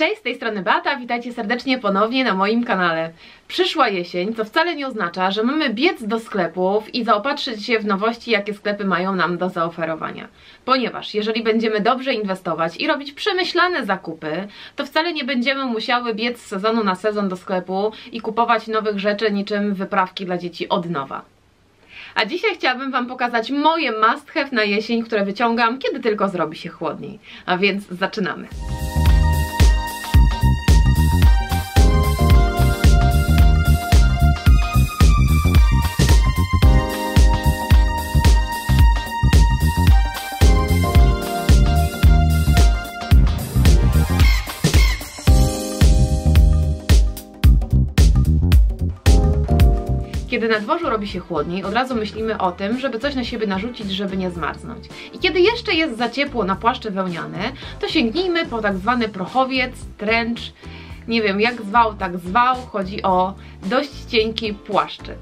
Cześć, z tej strony Bata, witajcie serdecznie ponownie na moim kanale. Przyszła jesień, co wcale nie oznacza, że mamy biec do sklepów i zaopatrzyć się w nowości, jakie sklepy mają nam do zaoferowania. Ponieważ jeżeli będziemy dobrze inwestować i robić przemyślane zakupy, to wcale nie będziemy musiały biec z sezonu na sezon do sklepu i kupować nowych rzeczy niczym wyprawki dla dzieci od nowa. A dzisiaj chciałabym Wam pokazać moje must have na jesień, które wyciągam, kiedy tylko zrobi się chłodniej. A więc zaczynamy. Kiedy na dworzu robi się chłodniej, od razu myślimy o tym, żeby coś na siebie narzucić, żeby nie zmarznąć. I kiedy jeszcze jest za ciepło na płaszcze wełniane, to sięgnijmy po tak zwany prochowiec, trench, nie wiem jak zwał, tak zwał, chodzi o dość cienki płaszczyk.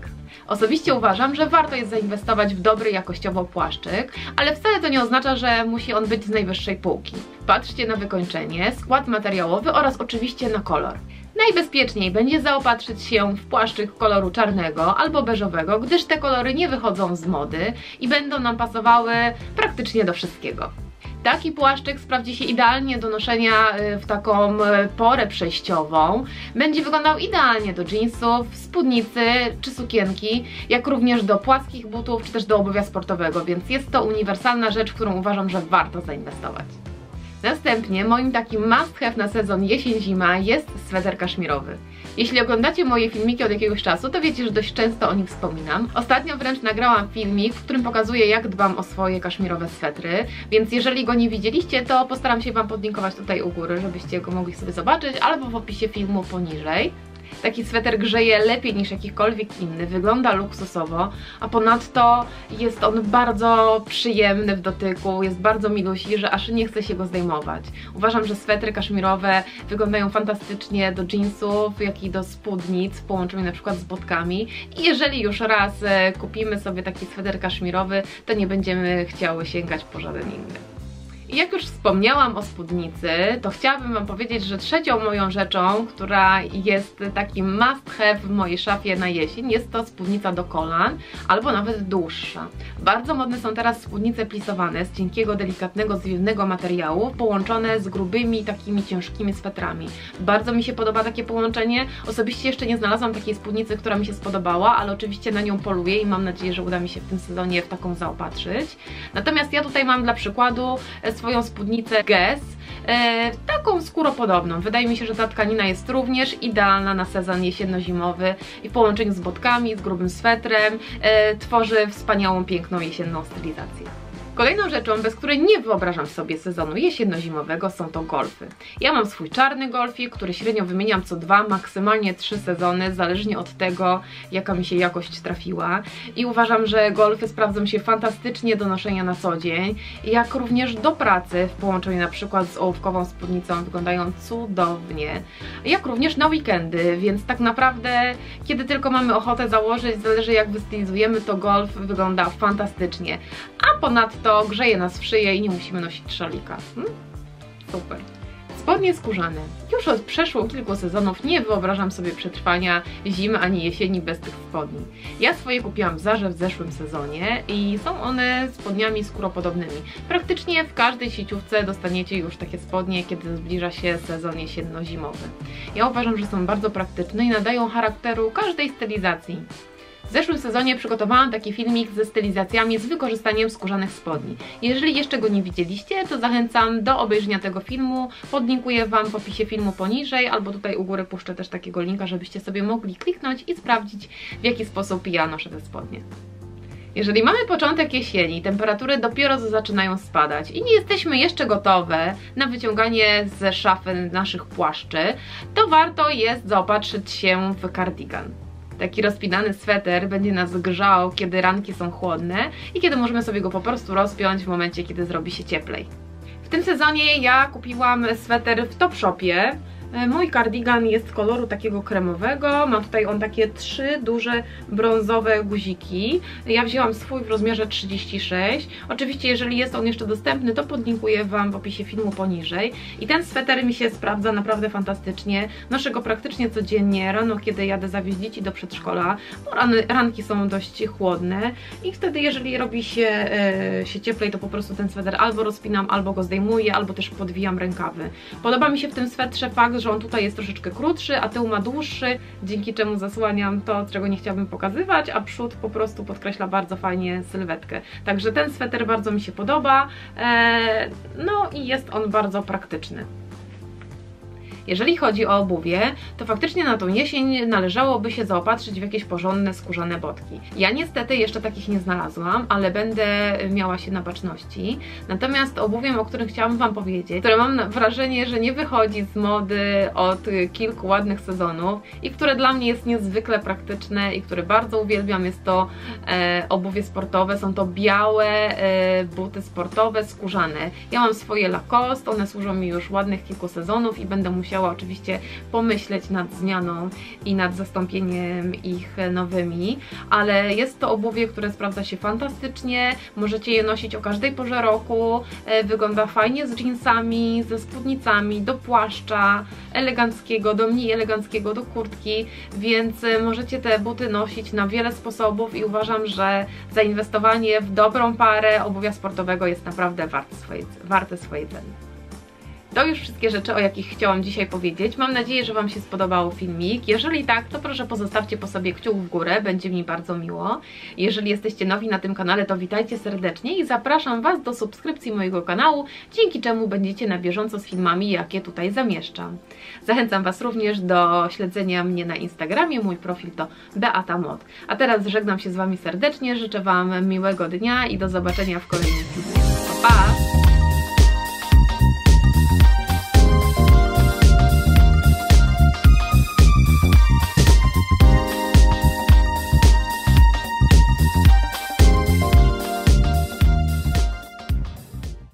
Osobiście uważam, że warto jest zainwestować w dobry jakościowo płaszczyk, ale wcale to nie oznacza, że musi on być z najwyższej półki. Patrzcie na wykończenie, skład materiałowy oraz oczywiście na kolor. Najbezpieczniej będzie zaopatrzyć się w płaszczyk koloru czarnego albo beżowego, gdyż te kolory nie wychodzą z mody i będą nam pasowały praktycznie do wszystkiego. Taki płaszczyk sprawdzi się idealnie do noszenia y, w taką y, porę przejściową. Będzie wyglądał idealnie do jeansów, spódnicy czy sukienki, jak również do płaskich butów czy też do obuwia sportowego, więc jest to uniwersalna rzecz, w którą uważam, że warto zainwestować. Następnie moim takim must have na sezon jesień-zima jest sweter kaszmirowy. Jeśli oglądacie moje filmiki od jakiegoś czasu, to wiecie, że dość często o nich wspominam. Ostatnio wręcz nagrałam filmik, w którym pokazuję jak dbam o swoje kaszmirowe swetry, więc jeżeli go nie widzieliście, to postaram się Wam podlinkować tutaj u góry, żebyście go mogli sobie zobaczyć, albo w opisie filmu poniżej. Taki sweter grzeje lepiej niż jakikolwiek inny, wygląda luksusowo, a ponadto jest on bardzo przyjemny w dotyku, jest bardzo milusi, że aż nie chce się go zdejmować. Uważam, że swetry kaszmirowe wyglądają fantastycznie do jeansów, jak i do spódnic w połączeniu na przykład z botkami i jeżeli już raz e, kupimy sobie taki sweter kaszmirowy, to nie będziemy chciały sięgać po żaden inny. Jak już wspomniałam o spódnicy, to chciałabym Wam powiedzieć, że trzecią moją rzeczą, która jest takim must have w mojej szafie na jesień, jest to spódnica do kolan, albo nawet dłuższa. Bardzo modne są teraz spódnice plisowane z cienkiego, delikatnego, zwiewnego materiału, połączone z grubymi, takimi ciężkimi swetrami. Bardzo mi się podoba takie połączenie. Osobiście jeszcze nie znalazłam takiej spódnicy, która mi się spodobała, ale oczywiście na nią poluję i mam nadzieję, że uda mi się w tym sezonie w taką zaopatrzyć. Natomiast ja tutaj mam dla przykładu swoją spódnicę Guess, e, taką skóropodobną. Wydaje mi się, że ta tkanina jest również idealna na sezon jesienno-zimowy i w połączeniu z botkami, z grubym swetrem e, tworzy wspaniałą, piękną jesienną stylizację. Kolejną rzeczą, bez której nie wyobrażam sobie sezonu jesienno-zimowego są to golfy. Ja mam swój czarny golfik, który średnio wymieniam co dwa, maksymalnie trzy sezony, zależnie od tego, jaka mi się jakość trafiła. I uważam, że golfy sprawdzą się fantastycznie do noszenia na co dzień, jak również do pracy w połączeniu na przykład z ołówkową spódnicą wyglądają cudownie. Jak również na weekendy, więc tak naprawdę kiedy tylko mamy ochotę założyć, zależy jak wystylizujemy, to golf wygląda fantastycznie. Ponadto to grzeje nas w szyję i nie musimy nosić szalika. Hmm? Super. Spodnie skórzane. Już od przeszło kilku sezonów nie wyobrażam sobie przetrwania zimy ani jesieni bez tych spodni. Ja swoje kupiłam w Zarze w zeszłym sezonie i są one spodniami skóropodobnymi. Praktycznie w każdej sieciówce dostaniecie już takie spodnie, kiedy zbliża się sezon jesienno-zimowy. Ja uważam, że są bardzo praktyczne i nadają charakteru każdej stylizacji. W zeszłym sezonie przygotowałam taki filmik ze stylizacjami z wykorzystaniem skórzanych spodni. Jeżeli jeszcze go nie widzieliście, to zachęcam do obejrzenia tego filmu. Podlinkuję Wam w opisie filmu poniżej, albo tutaj u góry puszczę też takiego linka, żebyście sobie mogli kliknąć i sprawdzić, w jaki sposób ja noszę te spodnie. Jeżeli mamy początek jesieni, temperatury dopiero zaczynają spadać i nie jesteśmy jeszcze gotowe na wyciąganie ze szafy naszych płaszczy, to warto jest zaopatrzyć się w kardigan. Taki rozpinany sweter będzie nas grzał, kiedy ranki są chłodne i kiedy możemy sobie go po prostu rozpiąć w momencie, kiedy zrobi się cieplej. W tym sezonie ja kupiłam sweter w Topshopie, mój kardigan jest koloru takiego kremowego, ma tutaj on takie trzy duże brązowe guziki. Ja wzięłam swój w rozmiarze 36. Oczywiście jeżeli jest on jeszcze dostępny, to podlinkuję Wam w opisie filmu poniżej. I ten sweter mi się sprawdza naprawdę fantastycznie. Noszę go praktycznie codziennie, rano kiedy jadę zawieźć dzieci do przedszkola, bo ranki są dość chłodne i wtedy jeżeli robi się, e, się cieplej, to po prostu ten sweter albo rozpinam, albo go zdejmuję, albo też podwijam rękawy. Podoba mi się w tym swetrze fakt, że on tutaj jest troszeczkę krótszy, a tył ma dłuższy, dzięki czemu zasłaniam to, czego nie chciałabym pokazywać, a przód po prostu podkreśla bardzo fajnie sylwetkę. Także ten sweter bardzo mi się podoba, e, no i jest on bardzo praktyczny. Jeżeli chodzi o obuwie, to faktycznie na tą jesień należałoby się zaopatrzyć w jakieś porządne skórzane botki. Ja niestety jeszcze takich nie znalazłam, ale będę miała się na baczności. Natomiast obuwiem, o którym chciałam Wam powiedzieć, które mam wrażenie, że nie wychodzi z mody od kilku ładnych sezonów i które dla mnie jest niezwykle praktyczne i które bardzo uwielbiam, jest to e, obuwie sportowe. Są to białe e, buty sportowe, skórzane. Ja mam swoje Lacoste, one służą mi już ładnych kilku sezonów i będę musiała musiała oczywiście pomyśleć nad zmianą i nad zastąpieniem ich nowymi, ale jest to obuwie, które sprawdza się fantastycznie, możecie je nosić o każdej porze roku, e, wygląda fajnie z jeansami, ze spódnicami, do płaszcza eleganckiego, do mniej eleganckiego, do kurtki, więc e, możecie te buty nosić na wiele sposobów i uważam, że zainwestowanie w dobrą parę obuwia sportowego jest naprawdę warte swojej, warte swojej ceny. To już wszystkie rzeczy, o jakich chciałam dzisiaj powiedzieć. Mam nadzieję, że Wam się spodobał filmik. Jeżeli tak, to proszę pozostawcie po sobie kciuk w górę, będzie mi bardzo miło. Jeżeli jesteście nowi na tym kanale, to witajcie serdecznie i zapraszam Was do subskrypcji mojego kanału, dzięki czemu będziecie na bieżąco z filmami, jakie tutaj zamieszczam. Zachęcam Was również do śledzenia mnie na Instagramie, mój profil to Beata Mod. A teraz żegnam się z Wami serdecznie, życzę Wam miłego dnia i do zobaczenia w kolejnym filmie. Pa! pa!